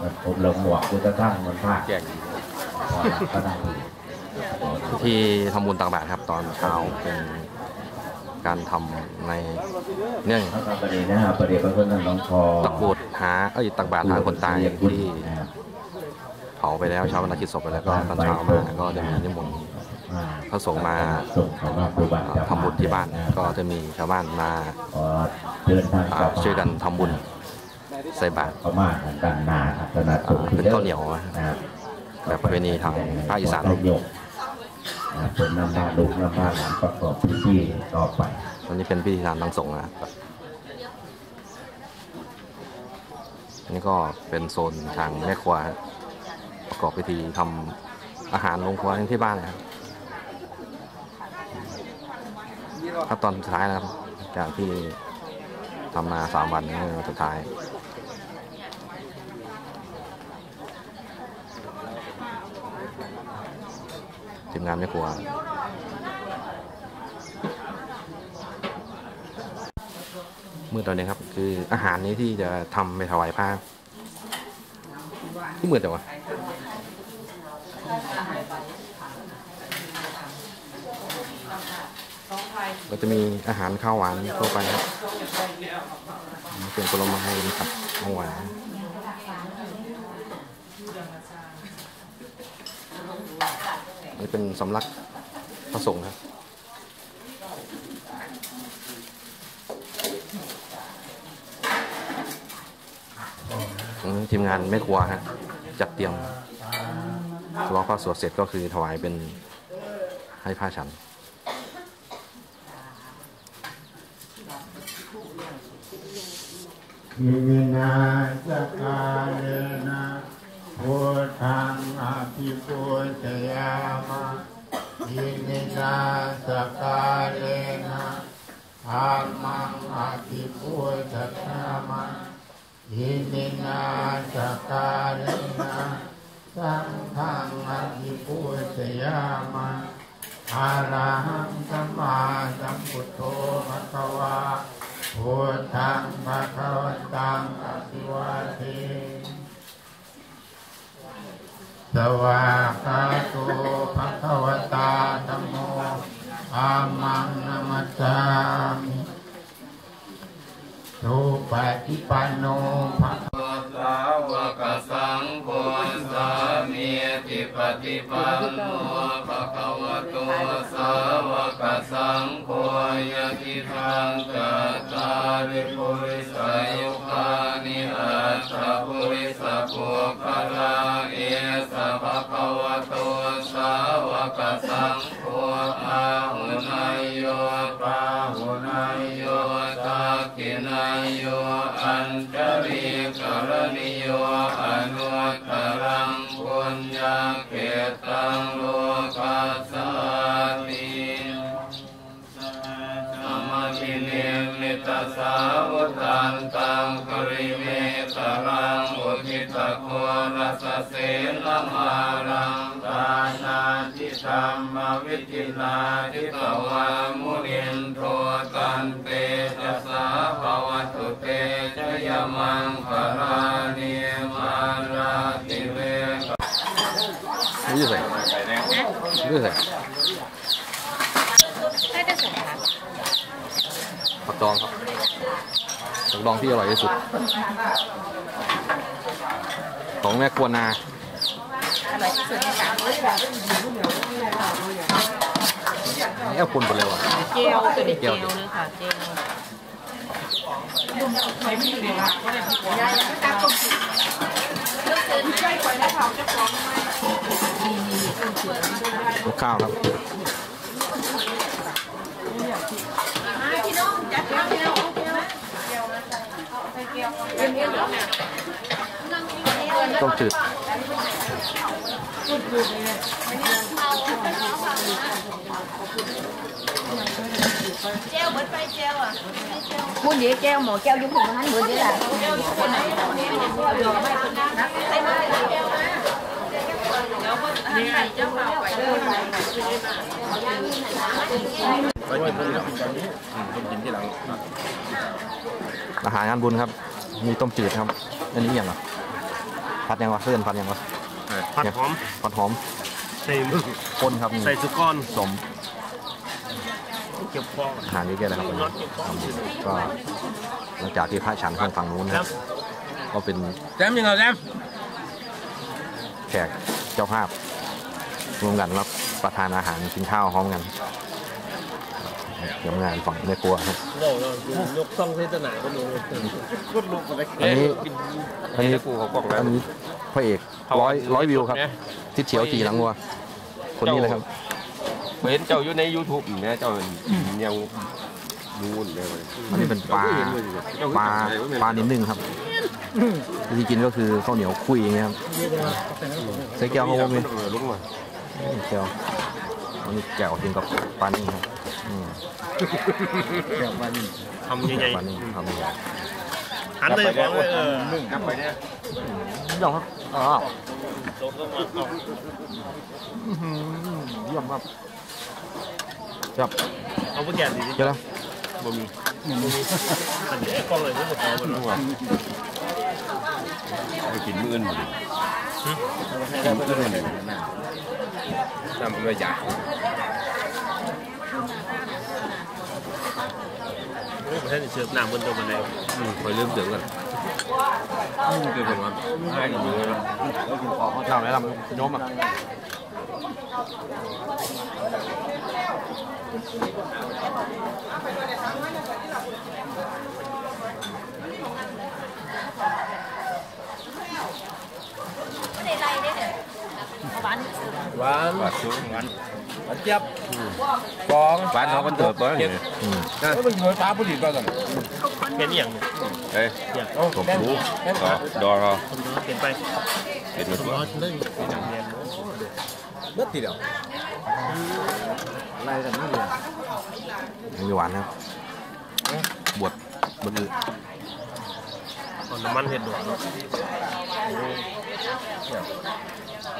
มันผมลงหมวกกูจะตั้งมันพลาดแจกพอหลับก็ได้ที่ทำบุญตักบาตรครับ ตอนเช้าเป็น การทำในเนื่องแล้วก็ประเด็นนะครับประเด็นก็คือนั่นน้องคอตักบาตรหาเอ้ยตักบาตรหาคนตายที่นะครับเผาไปแล้วชาวบรรณกิจศพไปแล้วก็ตอนเช้ามาก็จะมีนิมนต์พระสงฆ์มาส่งเขามาครูบาอาจารย์ทำบุญที่บ้านก็จะมีชาวบ้านมาขอเดินทางอ่ากลับมาช่วยกันทำบุญใส่บาตรเขามาทางด้านหน้าครับขนาดอ่าเป็นข้าวเหนียวนะครับแบบประเพณีทางภาคอีสาน เป็นนำหน้าลูกนำหน้าหลานประกอบพิธีต่อไปวันนี้เป็นพิธีทานทางสงฆ์นะครับอันนี้ก็เป็นโซนทางแม่ครัวประกอบพิธีทำอาหารลงครัวที่บ้านนะครับขั้นตอนสุดท้ายนะครับ จากที่ทำมาสามวันนี้สุดท้าย งานไม่ครัวมืดตอนนี้ครับ คืออาหารนี้ที่จะทำไปถวายพระที่มืดแต่วะก็จะมีอาหารข้าวหวานทั่วไปครับเป็นผลไม้กับของหวาน เป็นสำลักพระสงฆ์ครับทีมงานไม่ครัวฮะจัดเตรียมรอพระสวดเสร็จก็คือถวายเป็นให้ผ้าฉันยิมินาสกาเลนะ พุทธังอภิปุชยามะยิมินาสกาเลนะธรรมังอภิปุชยามะยิมินาสกาเลนะสังฆังอภิปุชยามะอาระหังสัมมาสัมพุทโธภะคะวาพุทธังภะคะวันตังอภิวาเท สวากาโตภะคะวตาธัมโมอามังนามัสสามิสุปฏิปันโนภะสาวกสังโฆสามีติปฏิปันโนภะคะวโตสาวกสังโฆยะติทังกัตตาริปุริสายุคานิอัตถปุริ ปุคลาเอสะภะคะวะโตสาวกสังโฆอาหุนายโยปาหุนายโยตากินายโยอัญจริกรณิโยอนุตรังปุญญาเกตังโลกัสสาติสมาธิเนมิตาสาวตันตัง เสนมารังตานาทิธรรมวิจินาทิตวามุนินโทตันเตจะสาภวตุเตชยมังคารานิมาราติเวกนี่ใส่นี่ใส่ผักดองครับผักดองที่อร่อยที่สุด ของแม่ครัวนาอร่อยที่สุดในสามรสค่ะแอบคนไปเลยว่ะเจลตัวนี้เจลเลยค่ะเจลลูกข้าวครับ ต้มจืด muốn đĩa keo mà keo vô cùng hắn bữa đĩa là อาหารงานบุญครับ มีต้มจืดครับ อันนี้อย่างไร ผัดยังวะเพื่อนผัดยังวะผัดหอมผัดหอมใส่มือข้นครับนี่ใส่สุกรสมเก็บฟองอาหารเยอะแยะเลยครับวันนี้ก็หลังจากที่พระฉันทางฝั่งนู้นนะครับก็เป็นแจมยังไงแจมแขกเจ้าภาพรวมกันรับประทานอาหารกินข้าวพร้อมกัน เดี๋ยวงานฝั่งแม่ครัวครับโลกยกซ่องเทศนาก็รู้ก็รู้กันได้อันนี้อันนี้อันนี้พระเอกร้อยร้อยวิวครับ ทิศเฉียวจีหลังวัว คนนี้เลยครับเห็นเจ้าอยู่ใน YouTube เนี่ยเจ้ายังนู่นเลยอันนี้เป็นปลาปลาปลานิดนึงครับวิธีกินก็คือข้าวเหนียวคุยอย่างเงี้ยครับใส่แก้วข้าวโพดไหมเออลุงมาแก้วอันนี้แก้วกินกับปลานิ่งครับ อืมทำยังไงปลานิ่งทำยังไงหันเลยของเลยเออนับไปเนี่ยยอมครับอ๋อโดนก็มาเอาเยี่ยมครับครับเอาไปแก่ดีเจอแล้วบ่มีบ่มีอันนี้กล้องเลยที่สุดเอาไปแล้วไปกินมื้ออื่นกินมื้ออื่นเลยน้ำไม่ใหญ่ประเทศเชิญน้ำบนตัวมันเลยคอยลืมถึงกันเกิดผลว่าให้อยู่เลยเจ้าย มอะหวานหวานหวานหวานเจี๊ยบฟองห วานเขาก็เติบโตอย่างนี้อืมนะมันหน่วยฟ้าผู้ดีก็กันเป็นอย่างเอ้ยอย่างตบหูดอดอเราคนน้อยเปลี่ยนไปเป็นตัวร้อยเรื่องเป็นอย่างเรียนเลือดทีเดียวมีหวานครับบวชบนอื่นก่อนน้ำมันเห็ดดอกเราต้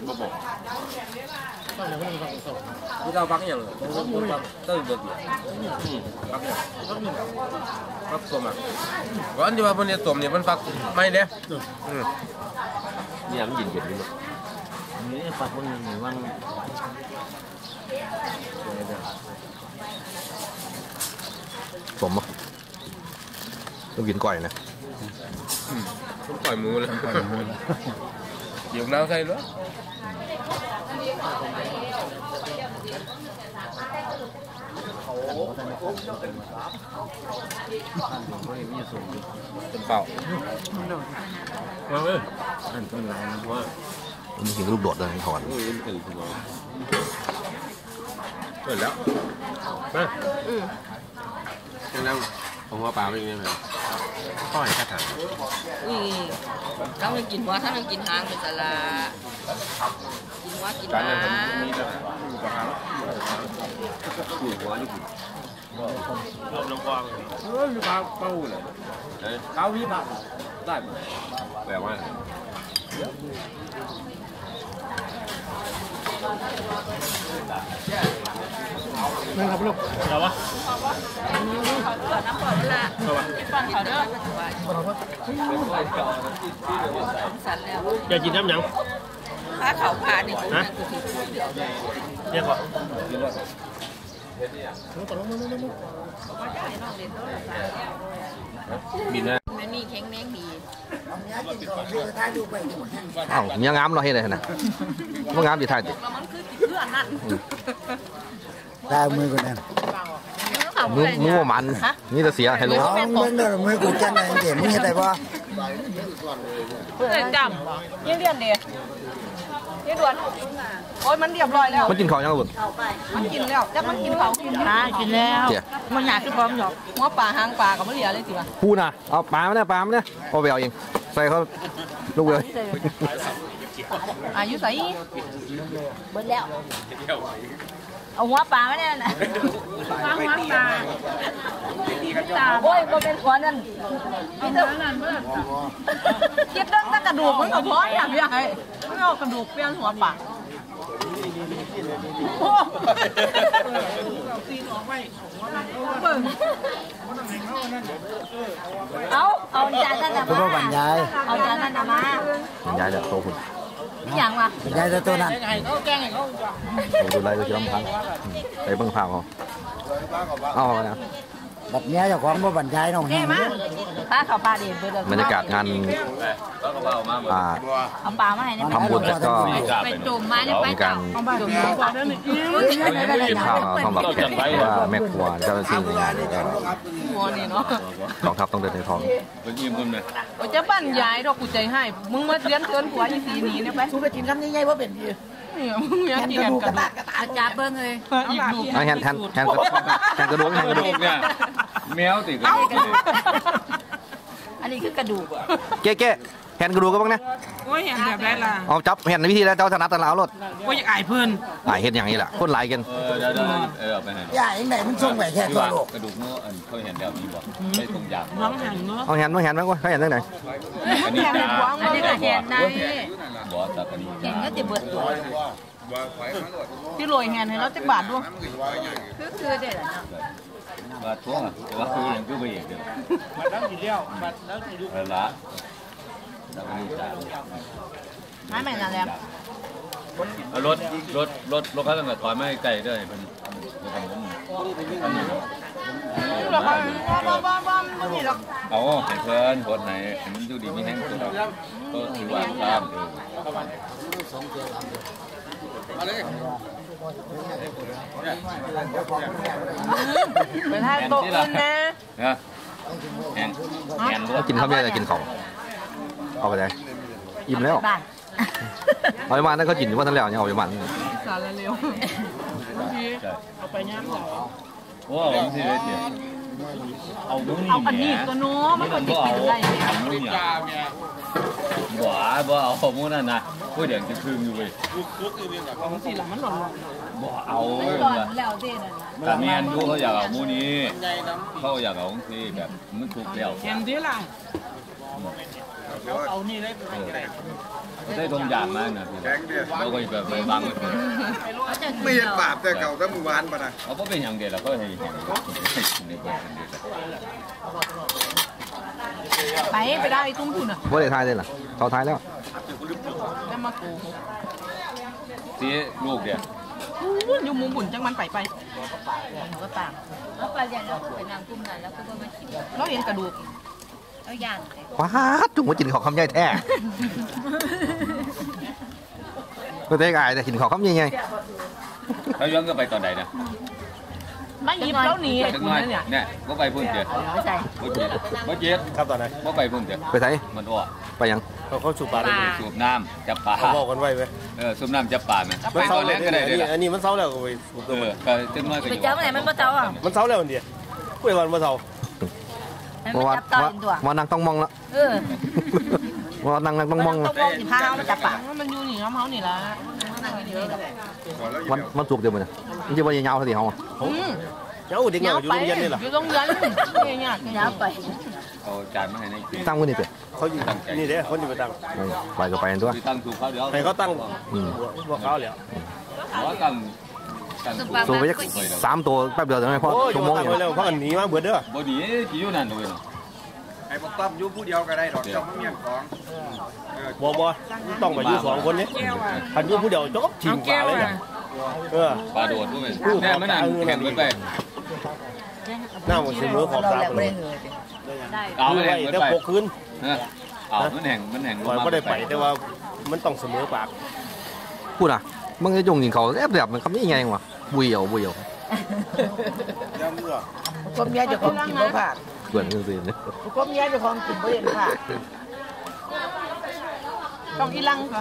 เนี่ยปากเงี้ยเฉพาะที่ตัวมันกันน้องหนึ่งเลยนะใช่ไหมตัวมันกันน้องหนึ่งเลยลอยไปจังหวะเนี่ยเขาไปดับเรียกแดดเขาเลยปักเนี่ยเนื้อปักน้องหนึ่งเนี่ยปักเขาไปปักไว้รู้เลยหรอมันต้องปักปักปักมันว่าโทษไปเรื่องบ่บอกที่เราปักอย่างต้องปักตื้นเดือดปักเนี่ยปักตัวมันก่อนที่ว่าพวกนี้ตัวเนี่ยมันปักไม่เด้เนี่ยมันยินเย็นอยู่นี่ปักบนหนึ่งวันสมอะต้องกินก่อยนะมันปล่อยมือเลยเดี๋ยวน้ำใส่เลย เป็นเปล่ามาเว้ยมันกินลูกโดดเลยถอนโอ้ยมันเป็นหัวเปิดแล้วมาแล้วเอาหัวปลาไปยังไง ก้อยกระถางอุ้ยถ้ามันกินหัวถ้ามันกินหางเป็นสาระกินหัวกินการหานั้นงมีกระถางกระถางอยู่หัวอยู่รวมลงกองเออมีปลาเป้าเลยเป้าพี่ปลาได้แปลว่าไม่ครั บลูกเราวะน้ำปอดละเราวะฟังเขาเด้อสันแล้วอยากกินน้ำยังถ้าเขาผ่านี่ผมฮะเรียกว่าบินนะแม่นี่แข็งแรงดีเอ้าเมียงามเราเฮ็ดได้นะบ่งามสิถ่ายติแล้วมันคือติดเพื่อนนั่น ได้มือกูนั่นมือมือบ่มันนี่จะเสียให้รู้เอาเบิ่งเด้อมือกูจังได๋เห็นมึงเฮ็ดได้บ่เพื่อนจำยังเรียนเดียนี่ด่วนโอ้ยมันเรียบร้อยแล้ว มันกินข้าวยังบ่บุญมันกินแล้วจักมันกินเขากินหากินแล้วเดี๋ยวมันอยากคือพร้อมหยอกหัวปลาหางปลากับมะเหลียเลยสิวะพูดน่ะเอาปลามาเนี่ยปลามาเนี่ยเอาไปเอาเองใส่เขาลูกเลยอายุใส่เบิดแล้ว เอาหัวปลามาเนี่ยนะหัวปลาตาโอ้ยบ่เป็นหัวนั่นเอาเท่านั้นเพื่อนคิดเรื่องแต่กระดูกมันก็พออยากใหญ่ไม่เอากระดูกเปลี่ยนหัวปลาโอ้เบิ่งเอาเอาจานนั่นน่ะกูมาบ่บรรยายเอาจานนั่นน่ะมาย้ายจากโตคุณ อย่างวะบรรยายแต่ตัวนั้นดูไรดูที่ลำพังไปเบิ่งภาพเขาเอาเอานะ บัดเนี้ยเจ้าของบ่บรรยายน้องแฮเอ้งมาปลาเขาปลาเด็ดเบิดแล้วบรรยากาศงานอ่าเอาปลามาให้เนี่ยทำบุญแล้วก็ไปจุ่มมาเนี่ยไปมีการจุ่มมาก่อนเด้อนี่กินข้าวสำหรับแขกหรือว่าแม่ครัวเจ้าหน้าที่ในงานแล้วก็หัวนี่เนาะกองทัพต้องเดินในท้องเป็นยิ้มกันไหมโอ้ยจะปั้นยายดอกกูใจให้มึงมาเลี้ยงเตือนผัวอีสีนี้เนี่ยไปกูไปกินคำใหญ่ๆบ่เป็นดีเนี่ยมึงอยากกินกันกระดูกอาจารย์เบิ่งเลยอีกลูกเอาแฮนแฮนแฮนแฮนกระดู กแฮนกระดูกเนี่ยแมวติดกันอันนี้คือกระดูกเก๊ะเก๊ะ แฮนกระดูกก็บ้างนะโอ้ยเห็นแบบได้ล่ะเอาจับแฮนในวิธีแล้วเจ้าถนัดแต่ละเอารถโอ้ยอยากอายเพิ่นอ่าเฮ็ดอย่างนี้แหละคนหลายกันเออเดี๋ยวเดี๋ยวเออเอาไปไหนย่าเองไหนมันส่งไปแค่ที่ตัวว่าโลกกระดูกเนื้ออันเขาเห็นแล้วมีบ่ไม่ตรงอย่างน้องหันเนาะเอาแฮนมาแฮนมาว่าเขาเห็นได้ไหนอันนี้จ้าอันนี้ก็เห็นในบ่แต่อันนี้เห็นก็จะเบิดตัวที่โรยแฮนให้เราจักบาทด้วยคือคือเด็ดอะเนาะว่าทั่วแต่ว่าคือยังคือไปอีกเด้อบัตรแล้วกี่เลี้ยวบัตรแล้วกี่เออละแล้วก็นี่จ้า ไม่แม่นั่นและเอารถรถรถรถเขาต้องถอยไม่ไกลด้อเพิ่นรถทางผมอันนี้แล้วก็บ้าบ้าบ้าไม่มีหรอกเอาให้เพิ่นกดให้มันดูดีมีแห้งตัวเราก็ถือว่าตามเออไปทางโต๊ะอื่นนะนะแห้งแห้งรถกินข้าวเมียจะกินของ เอาไปเลยอิ่มแล้ว บ้านเอาไปมันนั่นก็กินอยู่ว่าทั้งแล้วเนี่ยเอาไปมันสารเร็วเอาไปย่างเหรอโอ้ผมสิเลยเจีเอาตรงนี้เอาอันนี้ตัวโน้มันก็ติดกินได้ทำนู่นอย่างบ่บ่เอาข้อมูลนั่นนะผู้เดี๋ยวจะพึ่งอยู่เว้ยของสิละมันหล่นบ่เอาหล่อนแล้วเด้นั่นน่ะแต่แม่นดูเขาอยากเอามูนี้เขาอยากเอาของที่แบบมันถูกแล้วแฮนที่ล่ะ เอานี่เลยไปไหนได้ตรงอย่างมากนะพี่เราก็แบบไปวางไว้เถอะไม่เห็นบาปแต่เก่าเอาก็เป็นอย่างเดียวแล้วก็ให้เห็นนี่เป็นอย่างเดียวไปไปได้ตุ้มคุณอะว่าได้ทายได้หรอเขาทายแล้วจะมาโกหกที่ลูกเดียวอยู่มุมบุญจังมันไปไปหนูก็ตามแล้วปลาใหญ่แล้วก็ไปนำกุ้งนั่นแล้วก็บ่มากินเราเห็นกระดูก เอาย่างว้าดจุ่มว่ากินของคำใหญ่แท้ไม่ได้กายแต่กินของคำใหญ่ไงเขาย้อนก็ไปตอนไหนนะไม่ยิบแล้วหนีจังน้อยเนี่ยเนี่ยก็ไปพุ่นเดียวไม่ใส่บ่เจ็ดบ่เจ็ดครับตอนไหนบ่ไปพุ่นเดียวไปไหนมันอ้อไปยังเขาเข้าสู่ปลาเลยสูบน้ำจับปลาเขาบอกกันไว้ไหมเออสูบน้ำจับปลาไหมไปมันตเศร้าอนเลแรยกก็ได้เลยอันนี้มันเศร้าแล้วก็ไปสูบเอตัวอก็จังน้อยก็อไปยู่เจ้าไหนมันบ่เจ้าอะมันเศร้าแล้วอันเดียวคุยกันมันเศร้ามัน เมื่อวานจับต่อว่าอินตัวว่านั่งต้องมองละเออว่านั่งนั่งต้องมองต้ละองมองสิพาเฮามาจับปากมันอยู่หนีน้ำเขาหนีละนั่งอยู่นี่มันมันสุกเดียวมันเนี่ยมันจะว่ายาวเท่าที่เขาอืมเจ้าเด็กเงาอยู่โรงเรียนนี่แหละอยู่โรงเรียนเนี่ยเนี่ยยาวไปเอาจานมาให้ในกินตั้งไว้นี่เถอะเขาอยู่นี่เด้คนอยู่ไปตั้งไปก็ไปกันตัวที่ตั้งถูกเขาเดี๋ยวให้เขาตั้งอืมบอกเขาแล้วว่าตั้งตั้งถูก สูบไปสักสามตัวแป๊บเดียวจะไม่พอโอ้ยชั่วโมงตั้งอย่างไว้แล้วเพราะกันหนีมาเบิดเด้อบ่ดีที่อยู่นั่นเลยเนาะไอ้บอกต้อมอยู่ผู้เดียวก็ได้ดอกเจ้ามันเมียนของบ่บ่ต้องไปอยู่สองคนนี้คันอยู่ผู้เดียวจบชิงปลาเลยนะเออปลาโดดด้วยแม่มันนั่นแข่งกันไปหน้ามันเสมอขอบตาไปเลยเอามันแห่งมันแต่ไปพกคืนเอามันแห่งมันแห่งก่อนก็ได้ไปแต่ว่ามันต้องเสมอปากพูดอะ มึงจะยงยิงเขาแอบแบบมันคำนี้ไงวะบุยเอาบุยเอาก็เมียเจ้าของกินบ่ผ่านเกินจริงๆเลยก็เมียเจ้าของกินบ่เห็นผ่านต้องอีลังค่ะ